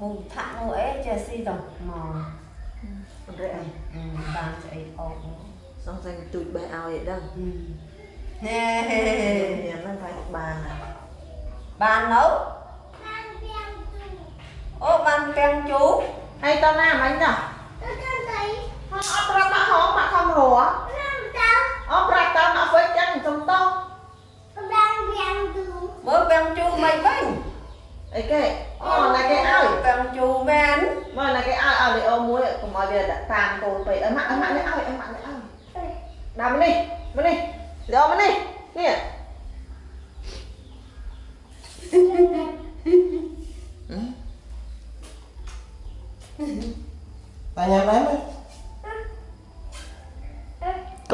ហូថាក់នោះអីចេះស៊ីតមកអត់រែអឺបានស្អីអោកមកសង្ស័យទូចបេះឲ្យឯដឹងអឺហេញ៉ាំហ្នឹងតែបានណាបាននៅអូបានពាំងជូរហើយតណាមិញតហងអត់ប្រាប់ដាក់ហងមកខំរស់អត់ប្រាប់តាមអត់វិញចឹងសុំតោមើលពាំងជូរមិនវិញអីគេ អូណាគេឲ្យពាំងជូរមែនមើលណាគេឲ្យឲ្យលីអូមួយកុំឲ្យវាដាក់តាមកូនពេកអីម៉ាក់អីម៉ាក់នេះឲ្យអីម៉ាក់នេះឲ្យដាក់មកនេះមកនេះលីអូមកនេះនេះហឹមតាញ៉ាំដែរមើល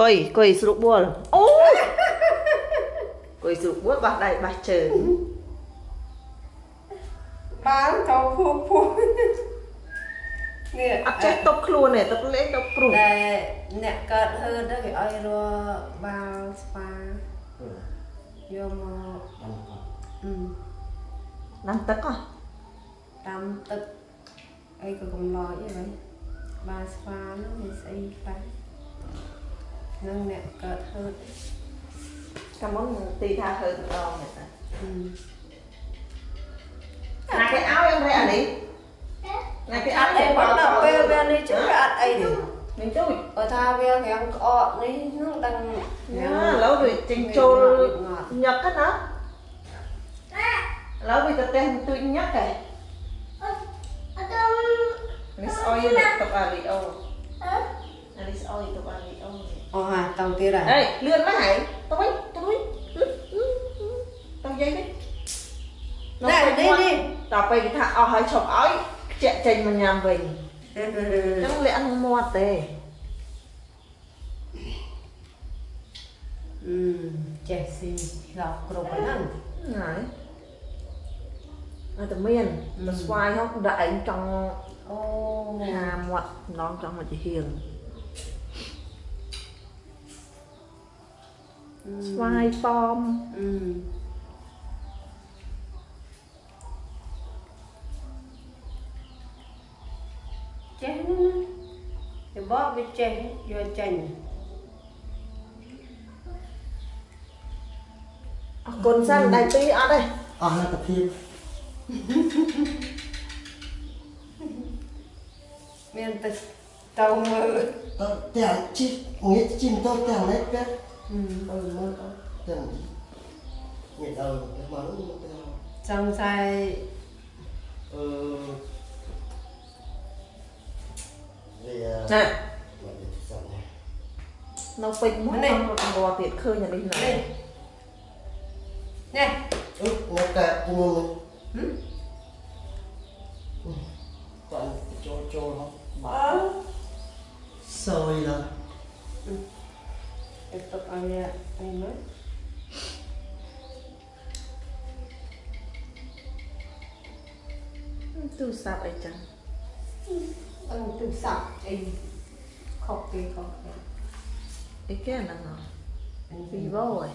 កុយកុយស្រុកបួលអូកុយស្រុកបួលបោះដៃបោះជើង បានចូលភូភូនេះអត់ចេះតប់ខ្លួនទេតប់លេងតប់ព្រុសតែអ្នកកើតហឺតទៅគេឲ្យរបាល់ស្វាយកមកអឺដាំទឹកហ៎តាមទឹកអីក៏កំឡោចអីហ្នឹងបាល់ស្វាហ្នឹងវាស្អីខ្លះនឹងអ្នកកើតហឺតកាលមុនទីថាហើតម្ដងហ្នឹង មិនជួយបើថាវារាងក្អកនេះហ្នឹងដឹងណាឥឡូវវាចេញចូលញឹកណាឥឡូវវាទៅទេទួយញឹកហ៎នេះស្អុយនេះទុកអាលីអូអានេះស្អុយទុកអាលីអូអូហាតង់ទៀតហើយហេលឿនមកហើយទៅវិញទៅវិញទៅយាយនេះណែនេះនេះតទៅគេថាអស់ហើយឈប់ឲ្យខ្ជាក់ចេញមកញ៉ាំវិញអញ្ចឹងលាក់នឹងមាត់ទេអឺចេះស៊ីឡោកគ្រប់ហ្នឹងហើយអត់តែមានទៅស្វាយហោះដាក់ឯងចង់អូហាមាត់ម្ដងចង់មកជាហៀងស្វាយប៉មអឺ ចេះហ្នឹងណាទៅបកវាចេះយកចេញអរគុណសិនដៃពីរអត់ទេអស់លទ្ធភាពមានតែទៅមើលទៅទាំងជីងាកជីមទៅទាំងនេះពេកអឺទៅមើលទៅទាំងនេះងាកដល់ទៅមកទៅសង្ស័យអឺវា ណាមកទៅសោះនេះនៅពេញមកតាមរត់ទៀតឃើញអានេះណានេះនេះអឺមកតែជាមួយហឹមគាត់ចូលចូលហ៎អើសយដល់ទៅទុកឲ្យអ្នកអីមើលទូរស័ព្ទអីចឹង អឺទូរស័ព្ទអីខុសគេខុសគេអីគេហ្នឹងហ៎ Vivo ហ៎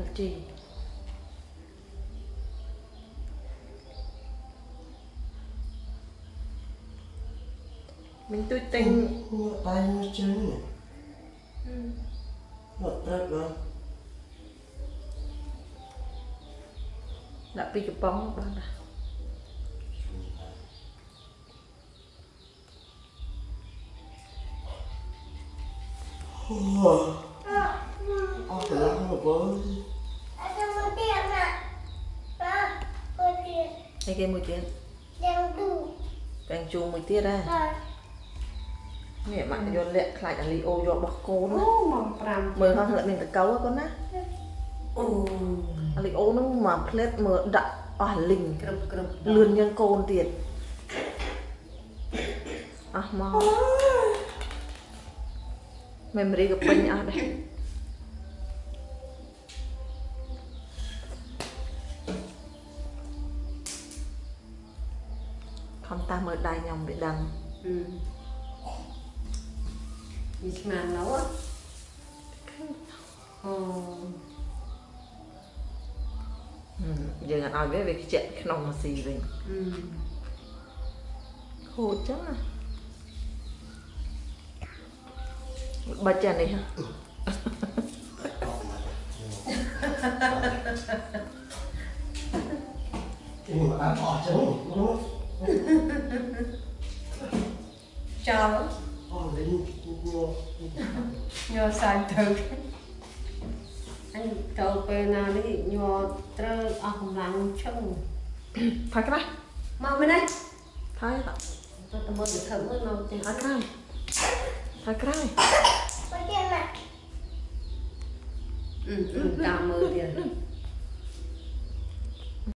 LG mình tôi ទិញ tính ដៃមួយជើងមក ត្រឹកដល់ đã bị cái bóng đó là អូអស់ទៅឡើងមកបង cái cái mùi tiền càng chuông mùi tiết đây mẹ bạn vô lẹ lại là li ô vô bọc cô អូ nó មក5 mời hoa lại mình phải cấu á con á អូ li ô nó mà plate mở đặt ở linh គ្រប់គ្រប់ lươn nhân côn tiền à mà memory cái pin à đây không ta mở đai nhom bị đằng អឺវាស្មានឡូវអូ Ừ. យើងអត់ឲ្យវាវាខ្ជាក់ក្នុងមកស៊ីវិញអឺហូតចឹងណា បាច់ចានេះហ៎ nhưng mà đã bỏ trống nó ចោល bỏ lên mua ញ័រសាច់ទៅអញទៅពេលណានេះញ័រត្រូវអស់កម្លាំងឈឹងថយក្រោយមកមែនទេថយតទៅទៅមកទៅធ្វើមើលនៅផ្ទះថយក្រោយ ថយក្រោយអឺអឺតាមមើលទៀត